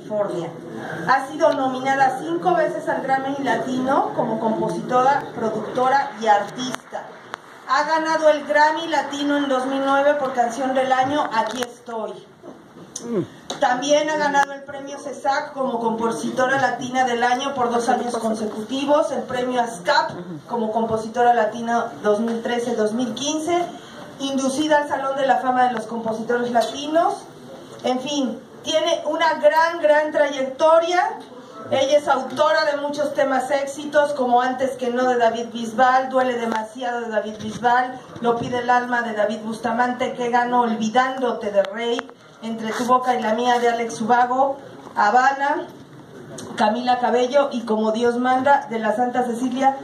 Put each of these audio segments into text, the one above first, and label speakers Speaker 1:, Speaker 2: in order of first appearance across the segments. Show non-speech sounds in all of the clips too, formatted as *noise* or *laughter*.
Speaker 1: California. Ha sido nominada cinco veces al Grammy Latino como compositora, productora y artista. Ha ganado el Grammy Latino en 2009 por Canción del Año Aquí estoy. También ha ganado el premio CESAC como compositora latina del año por dos años consecutivos, el premio ASCAP como compositora latina 2013-2015, inducida al Salón de la Fama de los Compositores Latinos. En fin, tiene una gran, gran trayectoria. Ella es autora de muchos temas éxitos, como Antes que no de David Bisbal, Duele demasiado de David Bisbal, Lo pide el alma de David Bustamante, que ganó Olvidándote de Rey, Entre tu boca y la mía de Alex Ubago, Habana, Camila Cabello y Como Dios manda de la Santa Cecilia,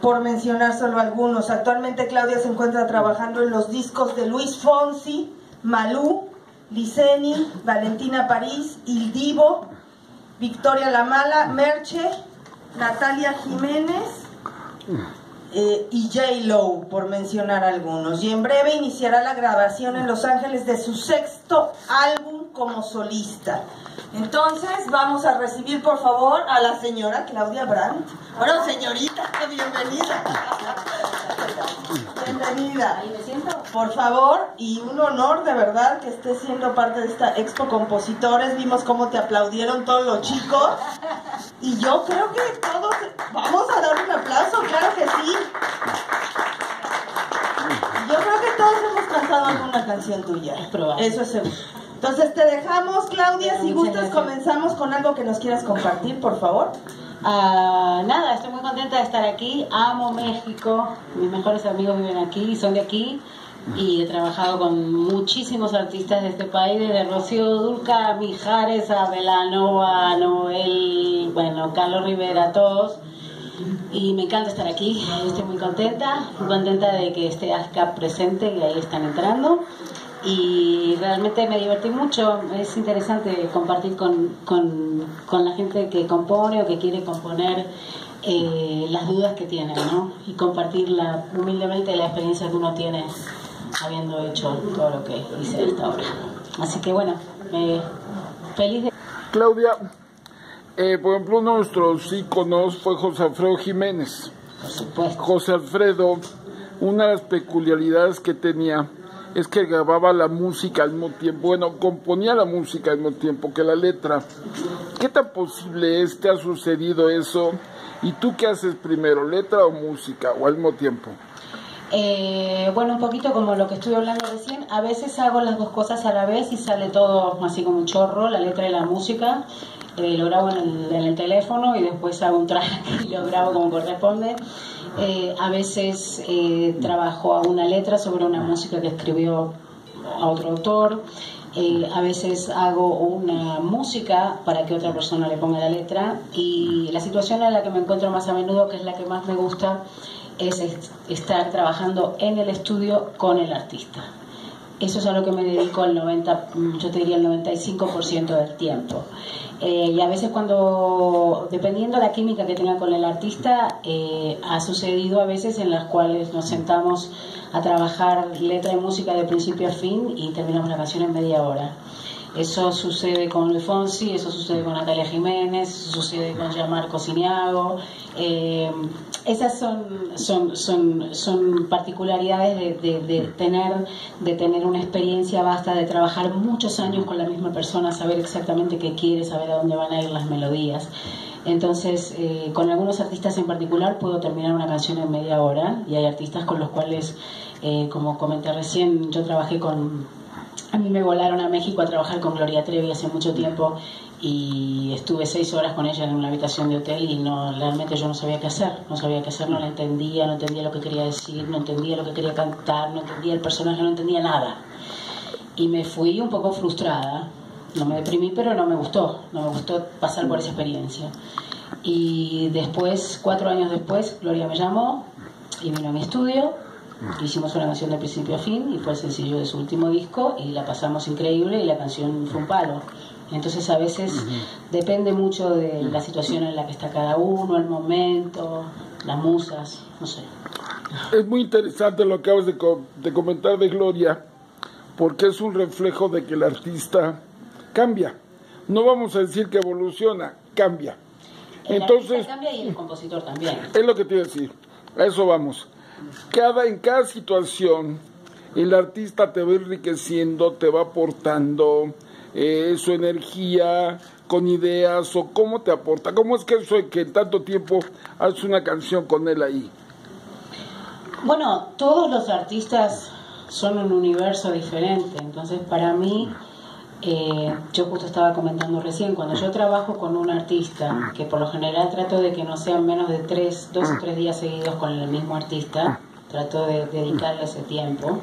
Speaker 1: por mencionar solo algunos. Actualmente Claudia se encuentra trabajando en los discos de Luis Fonsi, Malú, Liceni, Valentina París, Il Divo, Victoria La Mala, Merche, Natalia Jiménez eh, y J. Lo, por mencionar algunos. Y en breve iniciará la grabación en Los Ángeles de su sexto álbum como solista. Entonces vamos a recibir por favor a la señora Claudia Brandt. Bueno, señorita, bienvenida. Bienvenida. Por favor, y un honor de verdad que estés siendo parte de esta Expo Compositores. Vimos cómo te aplaudieron todos los chicos. Y yo creo que todos vamos a dar un aplauso, claro que sí. Yo creo que todos hemos cantado alguna canción tuya. Eso es seguro. Entonces te dejamos, Claudia, si gustas comenzamos con algo que nos quieras compartir, por favor.
Speaker 2: Ah, nada, estoy muy contenta de estar aquí. Amo México. Mis mejores amigos viven aquí, son de aquí. Y he trabajado con muchísimos artistas de este país, desde Rocío Dulca, Mijares, a Belanova, Noel, bueno, Carlos Rivera, todos. Y me encanta estar aquí, estoy muy contenta, muy contenta de que esté ASCAP presente, y ahí están entrando y realmente me divertí mucho. Es interesante compartir con, con, con la gente que compone o que quiere componer eh, las dudas que tiene, ¿no? Y compartir la, humildemente la experiencia que uno tiene habiendo hecho todo lo que hice hasta ahora. Así que bueno, feliz de...
Speaker 3: Claudia, eh, por ejemplo, uno de nuestros íconos fue José Alfredo Jiménez.
Speaker 2: Por supuesto.
Speaker 3: José Alfredo, una de las peculiaridades que tenía es que grababa la música al mismo tiempo, bueno, componía la música al mismo tiempo que la letra. ¿Qué tan posible es? ¿Te ha sucedido eso? ¿Y tú qué haces primero, letra o música, o al mismo tiempo?
Speaker 2: Eh, bueno, un poquito como lo que estuve hablando recién, a veces hago las dos cosas a la vez y sale todo así como un chorro, la letra y la música. Eh, lo grabo en el, teléfono y después hago un track *laughs* y lo grabo como corresponde. Eh, a veces eh, trabajo a una letra sobre una música que escribió a otro autor. Eh, a veces hago una música para que otra persona le ponga la letra y la situación en la que me encuentro más a menudo, que es la que más me gusta, es estar trabajando en el estudio con el artista. Eso es a lo que me dedico el 90, yo te diría el 95% del tiempo. Eh, y a veces cuando, dependiendo de la química que tenga con el artista, eh, ha sucedido a veces en las cuales nos sentamos a trabajar letra y música de principio a fin y terminamos la canción en media hora. Eso sucede con Luis Fonsi, eso sucede con Natalia Jiménez, eso sucede con Gianmarco Ciniago. Eh, esas son, son, son, son particularidades de, de, tener, de tener una experiencia vasta, de trabajar muchos años con la misma persona, saber exactamente qué quiere, saber a dónde van a ir las melodías. Entonces, eh, con algunos artistas en particular puedo terminar una canción en media hora y hay artistas con los cuales, eh, como comenté recién, yo trabajé con a mí me volaron a México a trabajar con Gloria Trevi hace mucho tiempo y estuve seis horas con ella en una habitación de hotel y no realmente yo no sabía qué hacer, no sabía qué hacer, no la entendía, no entendía lo que quería decir, no entendía lo que quería cantar, no entendía el personaje, no entendía nada. Y me fui un poco frustrada, no me deprimí, pero no me gustó, no me gustó pasar por esa experiencia. Y después, cuatro años después, Gloria me llamó y vino a mi estudio Hicimos una canción de principio a fin y fue el sencillo de su último disco y la pasamos increíble y la canción fue un palo. Entonces a veces depende mucho de la situación en la que está cada uno, el momento, las musas, no sé.
Speaker 3: Es muy interesante lo que acabas de, de comentar de Gloria, porque es un reflejo de que el artista cambia. No vamos a decir que evoluciona, cambia.
Speaker 2: El
Speaker 3: Entonces,
Speaker 2: artista cambia y el compositor también.
Speaker 3: es lo que te iba a decir, a eso vamos. Cada, en cada situación, el artista te va enriqueciendo, te va aportando eh, su energía con ideas o cómo te aporta. ¿Cómo es que eso que en tanto tiempo haces una canción con él ahí?
Speaker 2: Bueno, todos los artistas son un universo diferente, entonces para mí, eh, yo justo estaba comentando recién, cuando yo trabajo con un artista, que por lo general trato de que no sean menos de tres, dos o tres días seguidos con el mismo artista, trato de dedicarle ese tiempo,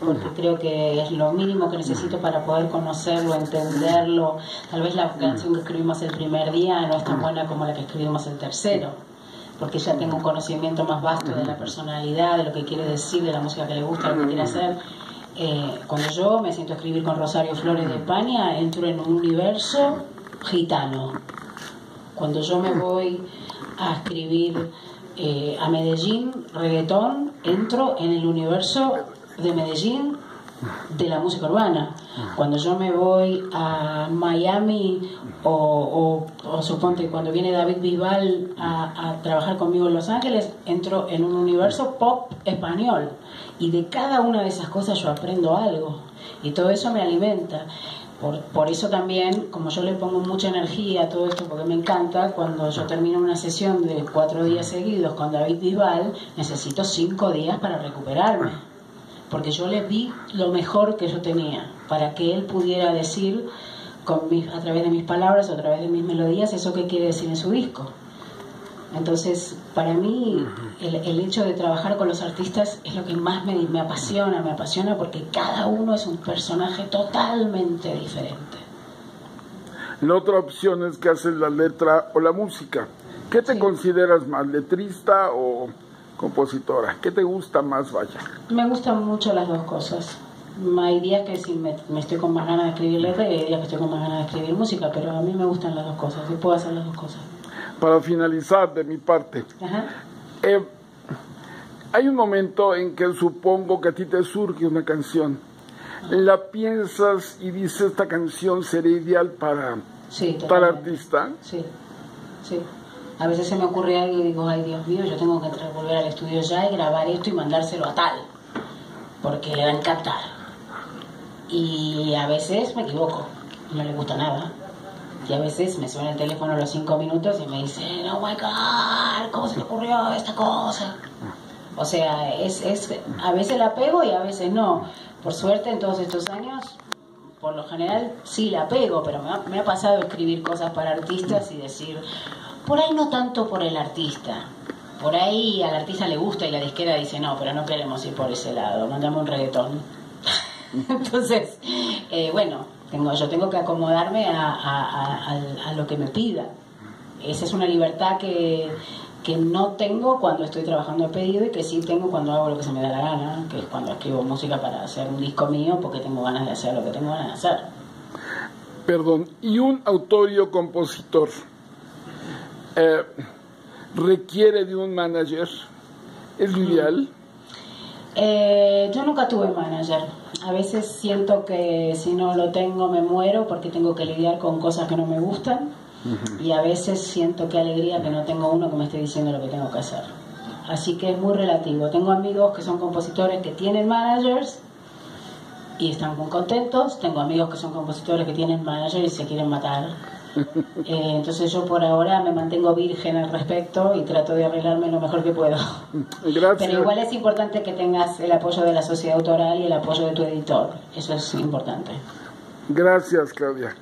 Speaker 2: porque creo que es lo mínimo que necesito para poder conocerlo, entenderlo. Tal vez la canción que escribimos el primer día no es tan buena como la que escribimos el tercero porque ya tengo un conocimiento más vasto de la personalidad, de lo que quiere decir, de la música que le gusta, lo que quiere hacer. Eh, cuando yo me siento a escribir con Rosario Flores de España, entro en un universo gitano. Cuando yo me voy a escribir eh, a Medellín, reggaetón, entro en el universo de Medellín de la música urbana. Cuando yo me voy a Miami o, suponte cuando viene David Bisbal a, a, trabajar conmigo en Los Ángeles, entro en un universo pop español y de cada una de esas cosas yo aprendo algo y todo eso me alimenta. Por, por eso también, como yo le pongo mucha energía a todo esto, porque me encanta, cuando yo termino una sesión de cuatro días seguidos con David Bisbal, necesito cinco días para recuperarme porque yo le vi lo mejor que yo tenía, para que él pudiera decir con mis, a través de mis palabras o a través de mis melodías eso que quiere decir en su disco. Entonces, para mí, el, el, hecho de trabajar con los artistas es lo que más me, me apasiona, me apasiona porque cada uno es un personaje totalmente diferente.
Speaker 3: La otra opción es que haces la letra o la música. ¿Qué te sí. consideras más, letrista o compositora? ¿Qué te gusta más, vaya?
Speaker 2: Me gustan mucho las dos cosas. Hay días que sí me, me, estoy con más ganas de escribir letra y hay días que estoy con más ganas de escribir música, pero a mí me gustan las dos cosas, yo puedo hacer las dos cosas.
Speaker 3: Para finalizar de mi parte, eh, hay un momento en que supongo que a ti te surge una canción, la piensas y dices esta canción sería ideal para
Speaker 2: sí,
Speaker 3: tal artista.
Speaker 2: Sí, sí. A veces se me ocurre algo y digo, ay Dios mío, yo tengo que volver al estudio ya y grabar esto y mandárselo a tal, porque le va a encantar. Y a veces me equivoco, no le gusta nada. Y a veces me suena el teléfono a los cinco minutos y me dicen, oh my God, ¿cómo se te ocurrió esta cosa? O sea, es, es, a veces la pego y a veces no. Por suerte, en todos estos años, por lo general sí la pego, pero me ha pasado escribir cosas para artistas y decir, por ahí no tanto por el artista. Por ahí al artista le gusta y la disquera dice, no, pero no queremos ir por ese lado, mandame un reggaetón. *laughs* Entonces, eh, bueno, tengo, yo tengo que acomodarme a, a, lo que me pida. Esa es una libertad que, que no tengo cuando estoy trabajando a pedido y que sí tengo cuando hago lo que se me da la gana, que es cuando escribo música para hacer un disco mío porque tengo ganas de hacer lo que tengo ganas de hacer.
Speaker 3: Perdón, ¿y un autor y compositor eh, requiere de un manager? ¿Es ideal?
Speaker 2: Eh, yo nunca tuve manager. A veces siento que si no lo tengo me muero porque tengo que lidiar con cosas que no me gustan. Uh -huh. Y a veces siento que alegría que no tengo uno que me esté diciendo lo que tengo que hacer. Así que es muy relativo. Tengo amigos que son compositores que tienen managers y están muy contentos. Tengo amigos que son compositores que tienen managers y se quieren matar. *laughs* Eh, entonces yo por ahora me mantengo virgen al respecto y trato de arreglarme lo mejor que puedo. *laughs*
Speaker 3: Gracias.
Speaker 2: Pero igual es importante que tengas el apoyo de la sociedad autoral y el apoyo de tu editor. Eso es importante.
Speaker 3: Gracias, Claudia.